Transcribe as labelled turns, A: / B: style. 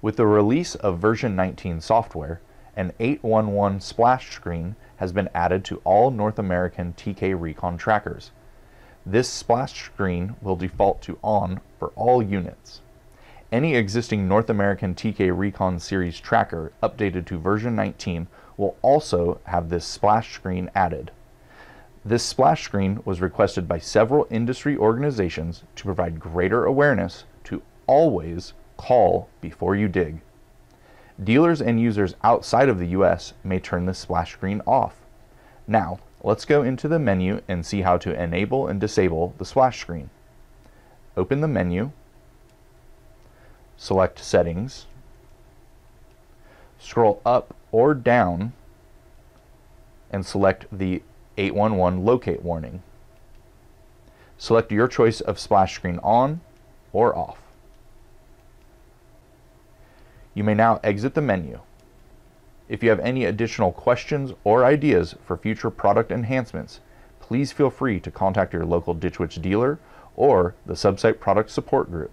A: With the release of version 19 software, an 811 splash screen has been added to all North American TK Recon trackers. This splash screen will default to on for all units. Any existing North American TK Recon Series tracker updated to version 19 will also have this splash screen added. This splash screen was requested by several industry organizations to provide greater awareness to always call before you dig. Dealers and users outside of the US may turn this splash screen off. Now, let's go into the menu and see how to enable and disable the splash screen. Open the menu, select Settings, scroll up or down, and select the 811 locate warning. Select your choice of splash screen on or off. You may now exit the menu. If you have any additional questions or ideas for future product enhancements, please feel free to contact your local Ditch Witch dealer or the Subsite Product Support Group.